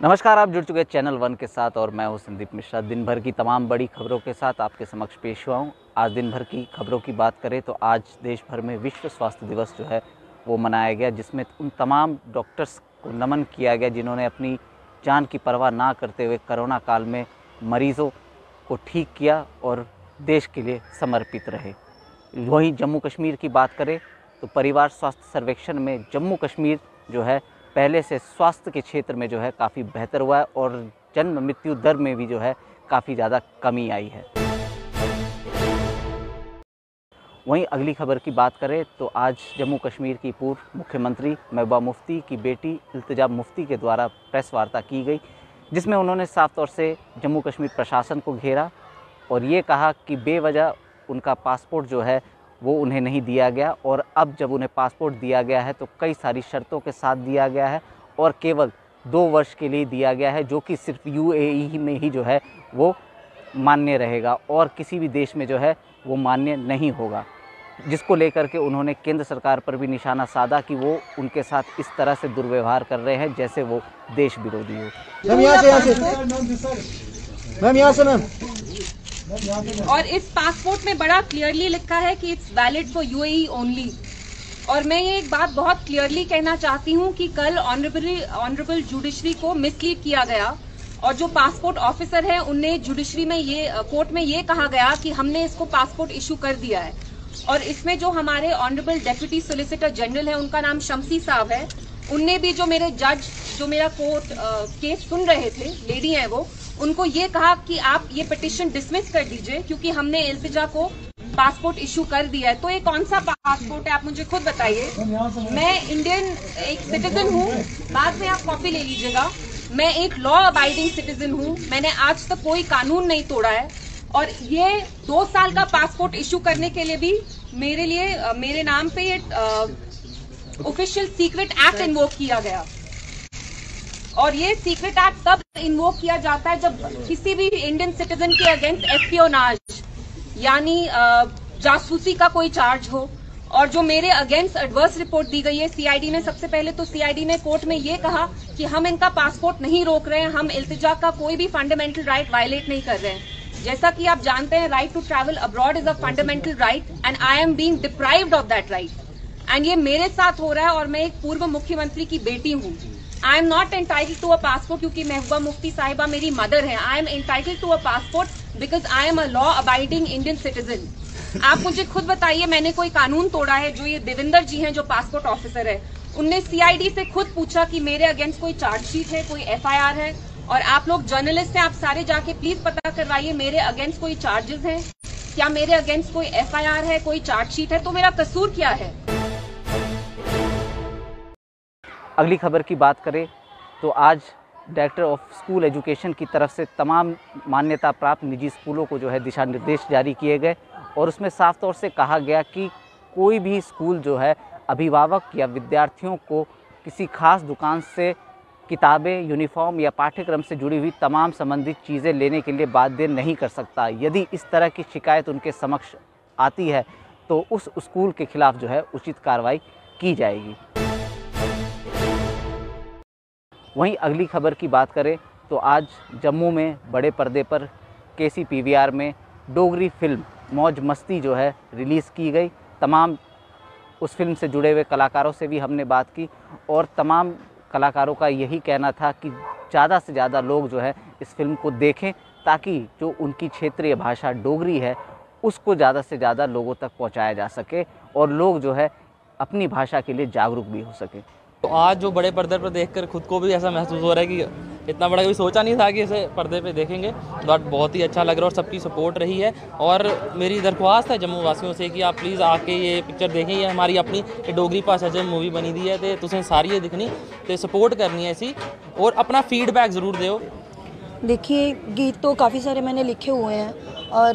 नमस्कार, आप जुड़ चुके हैं चैनल वन के साथ और मैं हूँ संदीप मिश्रा। दिन भर की तमाम बड़ी खबरों के साथ आपके समक्ष पेश हुआ हूँ। आज दिन भर की खबरों की बात करें तो आज देश भर में विश्व स्वास्थ्य दिवस जो है, वो मनाया गया, जिसमें उन तमाम डॉक्टर्स को नमन किया गया जिन्होंने अपनी जान की परवाह ना करते हुए कोरोना काल में मरीज़ों को ठीक किया और देश के लिए समर्पित रहे। वहीं जम्मू कश्मीर की बात करें तो परिवार स्वास्थ्य सर्वेक्षण में जम्मू कश्मीर जो है पहले से स्वास्थ्य के क्षेत्र में जो है काफ़ी बेहतर हुआ है और जन्म मृत्यु दर में भी जो है काफ़ी ज़्यादा कमी आई है। वहीं अगली खबर की बात करें तो आज जम्मू कश्मीर की पूर्व मुख्यमंत्री महबूबा मुफ्ती की बेटी इल्तजा मुफ्ती के द्वारा प्रेस वार्ता की गई, जिसमें उन्होंने साफ़ तौर से जम्मू कश्मीर प्रशासन को घेरा और ये कहा कि बेवजह उनका पासपोर्ट जो है वो उन्हें नहीं दिया गया और अब जब उन्हें पासपोर्ट दिया गया है तो कई सारी शर्तों के साथ दिया गया है और केवल दो वर्ष के लिए दिया गया है, जो कि सिर्फ़ यू में ही जो है वो मान्य रहेगा और किसी भी देश में जो है वो मान्य नहीं होगा। जिसको लेकर के उन्होंने केंद्र सरकार पर भी निशाना साधा कि वो उनके साथ इस तरह से दुर्व्यवहार कर रहे हैं, जैसे वो देश विरोधी हो। मैम, यहाँ से यहाँ से। मैम, यहाँ से, मैम। और इस पासपोर्ट में बड़ा क्लियरली लिखा है कि it's valid for UAE only और मैं ये एक बात बहुत क्लियरली कहना चाहती हूँ कि कल ऑनरेबल ऑनरेबल जुडिशरी को मिसलीड किया गया और जो पासपोर्ट ऑफिसर है, उनने जुडिशरी में ये कोर्ट में ये कहा गया कि हमने इसको पासपोर्ट इशू कर दिया है। और इसमें जो हमारे ऑनरेबल डेप्यूटी सोलिसिटर जनरल है, उनका नाम शमसी साहब है, उनने भी जो मेरे जज जो मेरा कोर्ट केस सुन रहे थे लेडी है वो उनको ये कहा कि आप ये पिटिशन डिसमिस कर दीजिए क्योंकि हमने इल्तिजा को पासपोर्ट इशू कर दिया है। तो ये कौन सा पासपोर्ट है आप मुझे खुद बताइए। मैं इंडियन एक सिटीजन हूँ। बाद में आप कॉपी ले लीजिएगा। मैं एक लॉ अबाइडिंग सिटीजन हूँ। मैंने आज तक कोई कानून नहीं तोड़ा है। और ये दो साल का पासपोर्ट इशू करने के लिए भी मेरे लिए मेरे नाम पे ये ऑफिशियल सीक्रेट एक्ट इन्वोक किया गया। और ये सीक्रेट एक्ट तब इन्वोक किया जाता है जब किसी भी इंडियन सिटीजन के अगेंस्ट एस्पियोनाज यानी जासूसी का कोई चार्ज हो। और जो मेरे अगेंस्ट एडवर्स रिपोर्ट दी गई है सीआईडी ने सबसे पहले तो सीआईडी ने कोर्ट में ये कहा कि हम इनका पासपोर्ट नहीं रोक रहे हैं, हम इल्तिजा का कोई भी फंडामेंटल राइट वायलेट नहीं कर रहे हैं। जैसा कि आप जानते हैं right to travel abroad is a fundamental right and I am being deprived of that right and ये मेरे साथ हो रहा है और मैं एक पूर्व मुख्यमंत्री की बेटी हूँ। I am not entitle to a passport क्योंकि महबूबा मुफ्ती साहिबा, मेरी मदर है। I am entitle to a passport because I am a law abiding Indian citizen आप मुझे खुद बताइए, मैंने कोई कानून तोड़ा है जो ये देविंदर जी हैं जो पासपोर्ट ऑफिसर है? उनने सीआईडी से खुद पूछा कि मेरे अगेंस्ट कोई चार्जशीट है, कोई एफआईआर है? और आप लोग जर्नलिस्ट हैं, आप सारे जाके प्लीज़ पता करवाइए, मेरे अगेंस्ट कोई चार्जेस हैं? क्या मेरे अगेंस्ट कोई एफआईआर है, कोई चार्जशीट है? तो मेरा कसूर क्या है? अगली खबर की बात करें तो आज डायरेक्टर ऑफ़ स्कूल एजुकेशन की तरफ़ से तमाम मान्यता प्राप्त निजी स्कूलों को जो है दिशा निर्देश जारी किए गए और उसमें साफ़ तौर से कहा गया कि कोई भी स्कूल जो है अभिभावक या विद्यार्थियों को किसी खास दुकान से किताबें, यूनिफॉर्म या पाठ्यक्रम से जुड़ी हुई तमाम संबंधित चीज़ें लेने के लिए बाध्य नहीं कर सकता। यदि इस तरह की शिकायत उनके समक्ष आती है तो उस स्कूल के खिलाफ जो है उचित कार्रवाई की जाएगी। वहीं अगली खबर की बात करें तो आज जम्मू में बड़े पर्दे पर के सी पी वी आर में डोगरी फ़िल्म मौज मस्ती जो है रिलीज़ की गई। तमाम उस फ़िल्म से जुड़े हुए कलाकारों से भी हमने बात की और तमाम कलाकारों का यही कहना था कि ज़्यादा से ज़्यादा लोग जो है इस फ़िल्म को देखें ताकि जो उनकी क्षेत्रीय भाषा डोगरी है, उसको ज़्यादा से ज़्यादा लोगों तक पहुँचाया जा सके और लोग जो है अपनी भाषा के लिए जागरूक भी हो सके। तो आज जो बड़े पर्दे पर देखकर खुद को भी ऐसा महसूस हो रहा है कि इतना बड़ा कभी सोचा नहीं था कि इसे पर्दे पे देखेंगे। बट बहुत ही अच्छा लग रहा है और सबकी सपोर्ट रही है। और मेरी दरख्वास्त है जम्मू वासियों से कि आप प्लीज़ आके ये पिक्चर देखें। ये हमारी अपनी डोगरी भाषा जो मूवी बनी दी है तो तुसें सारी दिखनी तो सपोर्ट करनी है इसी और अपना फीडबैक ज़रूर दो देखिए, गीत तो काफ़ी सारे मैंने लिखे हुए हैं और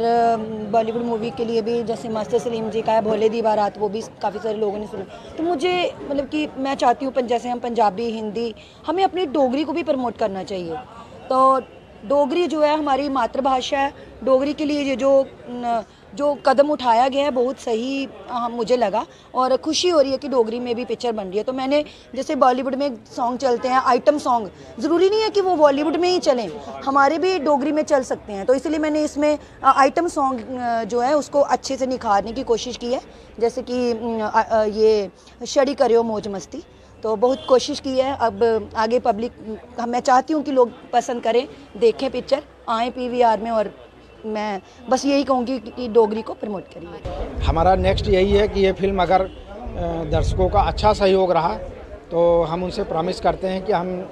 बॉलीवुड मूवी के लिए भी, जैसे मास्टर सलीम जी का है, भोले दी बारात वो भी काफ़ी सारे लोगों ने सुना। तो मुझे मतलब कि मैं चाहती हूँ जैसे हम पंजाबी, हिंदी, हमें अपनी डोगरी को भी प्रमोट करना चाहिए। तो डोगरी जो है, हमारी मातृभाषा है। डोगरी के लिए ये जो जो कदम उठाया गया है बहुत सही आ, मुझे लगा। और खुशी हो रही है कि डोगरी में भी पिक्चर बन रही है। तो मैंने जैसे बॉलीवुड में सॉन्ग चलते हैं आइटम सॉन्ग ज़रूरी नहीं है कि वो बॉलीवुड में ही चलें हमारे भी डोगरी में चल सकते हैं। तो इसलिए मैंने इसमें आइटम सॉन्ग जो है उसको अच्छे से निखारने की कोशिश की है। जैसे कि ये शड़ी करियो मौज मस्ती। तो बहुत कोशिश की है। अब आगे पब्लिक मैं चाहती हूँ कि लोग पसंद करें देखें पिक्चर आएँ पीवीआर में और मैं बस यही कहूँगी कि- डोगरी को प्रमोट करिए। हमारा नेक्स्ट यही है कि ये फ़िल्म अगर दर्शकों का अच्छा सहयोग रहा तो हम उनसे प्रॉमिस करते हैं कि हम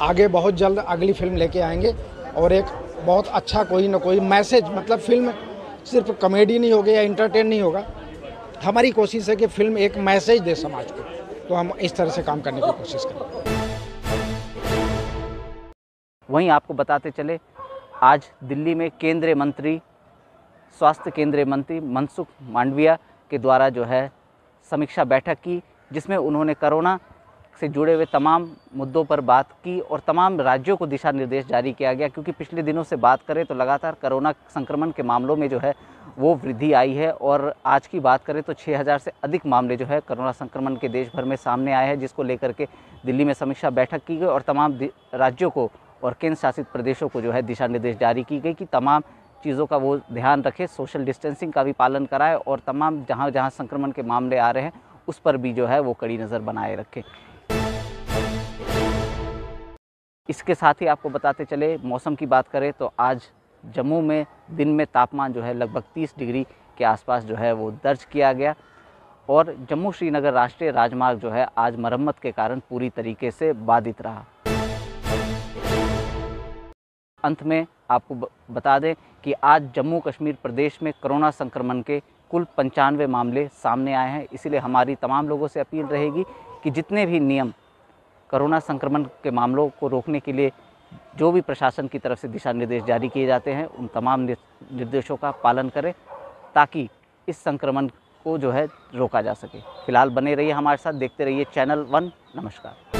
आगे बहुत जल्द अगली फ़िल्म लेके आएँगे और एक बहुत अच्छा कोई ना कोई मैसेज मतलब फ़िल्म सिर्फ़ कॉमेडी नहीं होगी या इंटरटेन नहीं होगा। हमारी कोशिश है कि फ़िल्म एक मैसेज दे समाज को तो हम इस तरह से काम करने की कोशिश करें। वहीं आपको बताते चले आज दिल्ली में केंद्रीय मंत्री, स्वास्थ्य केंद्रीय मंत्री मनसुख मांडविया के द्वारा जो है समीक्षा बैठक की, जिसमें उन्होंने कोरोना से जुड़े हुए तमाम मुद्दों पर बात की और तमाम राज्यों को दिशा निर्देश जारी किया गया। क्योंकि पिछले दिनों से बात करें तो लगातार कोरोना संक्रमण के मामलों में जो है वो वृद्धि आई है और आज की बात करें तो 6000 से अधिक मामले जो है कोरोना संक्रमण के देश भर में सामने आए हैं, जिसको लेकर के दिल्ली में समीक्षा बैठक की गई और तमाम राज्यों को और केंद्र शासित प्रदेशों को जो है दिशा निर्देश जारी की गई कि तमाम चीज़ों का वो ध्यान रखें सोशल डिस्टेंसिंग का भी पालन कराएँ और तमाम जहाँ जहाँ संक्रमण के मामले आ रहे हैं, उस पर भी जो है वो कड़ी नज़र बनाए रखें। इसके साथ ही आपको बताते चले, मौसम की बात करें तो आज जम्मू में दिन में तापमान जो है लगभग 30 डिग्री के आसपास जो है वो दर्ज किया गया और जम्मू श्रीनगर राष्ट्रीय राजमार्ग जो है आज मरम्मत के कारण पूरी तरीके से बाधित रहा। अंत में आपको बता दें कि आज जम्मू कश्मीर प्रदेश में कोरोना संक्रमण के कुल पंचानवे मामले सामने आए हैं। इसीलिए हमारी तमाम लोगों से अपील रहेगी कि जितने भी नियम कोरोना संक्रमण के मामलों को रोकने के लिए जो भी प्रशासन की तरफ़ से दिशा निर्देश जारी किए जाते हैं, उन तमाम निर्देशों का पालन करें ताकि इस संक्रमण को जो है रोका जा सके। फ़िलहाल बने रहिए हमारे साथ, देखते रहिए चैनल वन। नमस्कार।